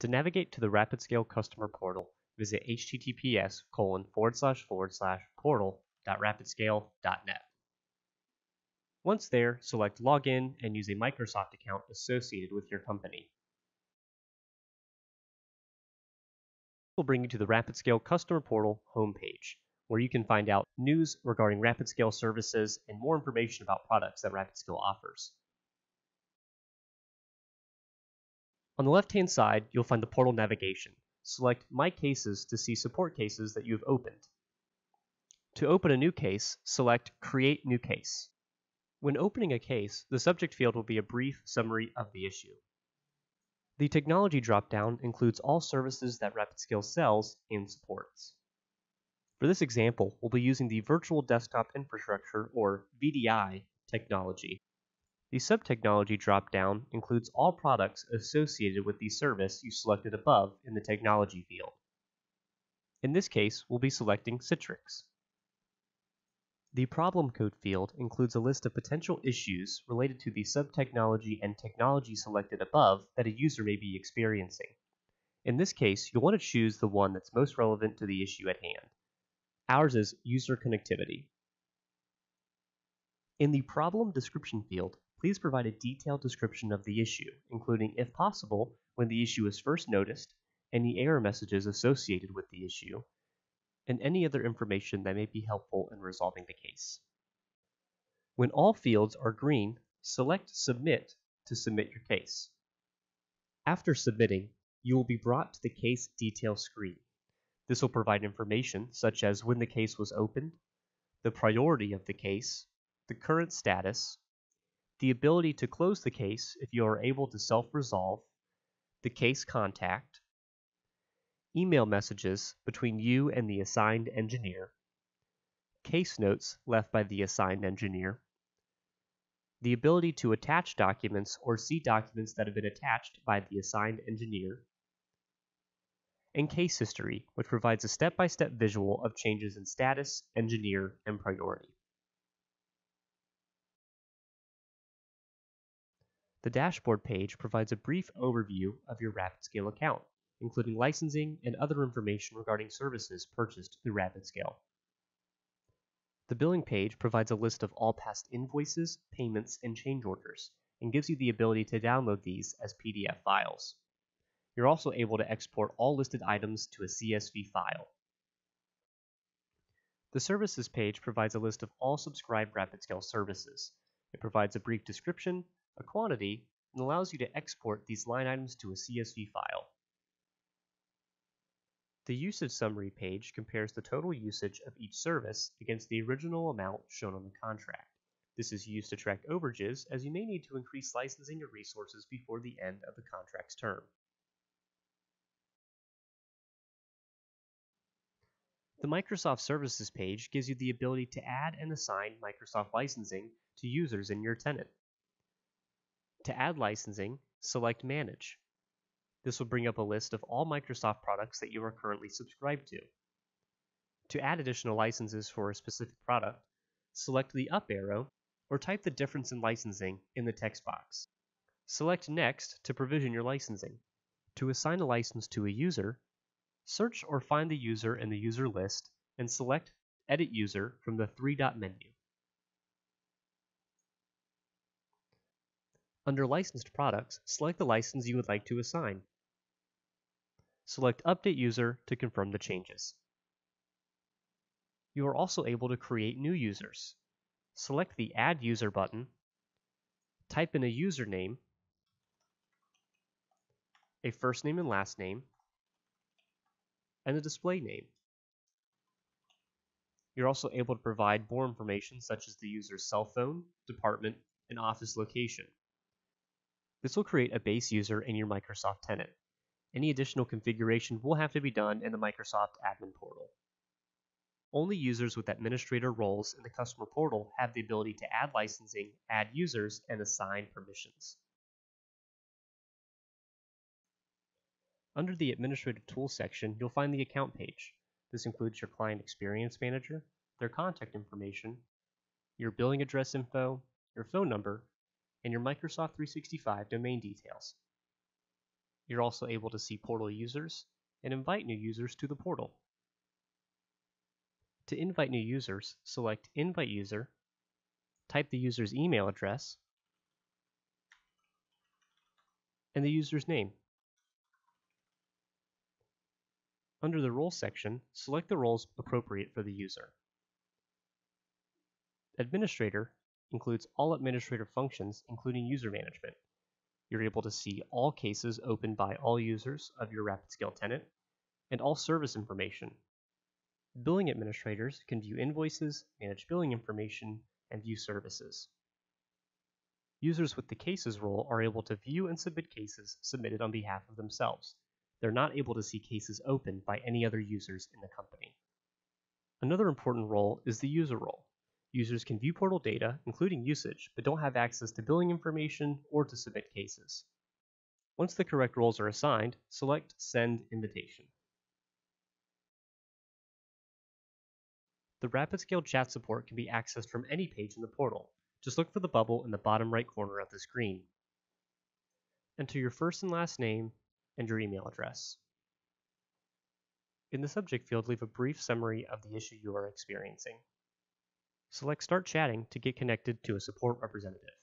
To navigate to the RapidScale customer portal, visit https colon forward slash forward slash portal.rapidscale.net. Once there, select Login and use a Microsoft account associated with your company. This will bring you to the RapidScale Customer Portal homepage, where you can find out news regarding RapidScale services and more information about products that RapidScale offers. On the left-hand side, you'll find the portal navigation. Select My Cases to see support cases that you have opened. To open a new case, select Create New Case. When opening a case, the subject field will be a brief summary of the issue. The technology dropdown includes all services that RapidScale sells and supports. For this example, we'll be using the Virtual Desktop Infrastructure, or VDI, technology. The subtechnology dropdown includes all products associated with the service you selected above in the technology field. In this case, we'll be selecting Citrix. The problem code field includes a list of potential issues related to the subtechnology and technology selected above that a user may be experiencing. In this case, you'll want to choose the one that's most relevant to the issue at hand. Ours is user connectivity. In the problem description field, please provide a detailed description of the issue, including, if possible, when the issue was first noticed, any error messages associated with the issue, and any other information that may be helpful in resolving the case. When all fields are green, select Submit to submit your case. After submitting, you will be brought to the case detail screen. This will provide information such as when the case was opened, the priority of the case, the current status, the ability to close the case if you are able to self-resolve, the case contact, email messages between you and the assigned engineer, case notes left by the assigned engineer, the ability to attach documents or see documents that have been attached by the assigned engineer, and case history, which provides a step-by-step visual of changes in status, engineer, and priority. The dashboard page provides a brief overview of your RapidScale account including licensing and other information regarding services purchased through RapidScale. The billing page provides a list of all past invoices, payments, and change orders, and gives you the ability to download these as PDF files. You're also able to export all listed items to a CSV file. The Services page provides a list of all subscribed RapidScale services. It provides a brief description, a quantity, and allows you to export these line items to a CSV file. The usage summary page compares the total usage of each service against the original amount shown on the contract. This is used to track overages as you may need to increase licensing or resources before the end of the contract's term. The Microsoft Services page gives you the ability to add and assign Microsoft licensing to users in your tenant. To add licensing, select Manage. This will bring up a list of all Microsoft products that you are currently subscribed to. To add additional licenses for a specific product, select the up arrow or type the difference in licensing in the text box. Select Next to provision your licensing. To assign a license to a user, search or find the user in the user list and select Edit User from the three-dot menu. Under Licensed Products, select the license you would like to assign. Select Update User to confirm the changes. You are also able to create new users. Select the Add User button, type in a username, a first name and last name, and a display name. You're also able to provide more information such as the user's cell phone, department, and office location. This will create a base user in your Microsoft tenant. Any additional configuration will have to be done in the Microsoft admin portal. Only users with administrator roles in the customer portal have the ability to add licensing, add users, and assign permissions. Under the Administrative Tools section, you'll find the Account page. This includes your Client Experience Manager, their contact information, your billing address info, your phone number, and your Microsoft 365 domain details. You're also able to see portal users and invite new users to the portal. To invite new users, select Invite User, type the user's email address, and the user's name. Under the Roles section, select the roles appropriate for the user. Administrator includes all administrative functions, including user management. You're able to see all cases opened by all users of your RapidScale tenant and all service information. Billing administrators can view invoices, manage billing information, and view services. Users with the Cases role are able to view and submit cases submitted on behalf of themselves. They're not able to see cases opened by any other users in the company. Another important role is the User role. Users can view portal data, including usage, but don't have access to billing information or to submit cases. Once the correct roles are assigned, select Send Invitation. The RapidScale chat support can be accessed from any page in the portal. Just look for the bubble in the bottom right corner of the screen. Enter your first and last name and your email address. In the subject field, leave a brief summary of the issue you are experiencing. Select Start Chatting to get connected to a support representative.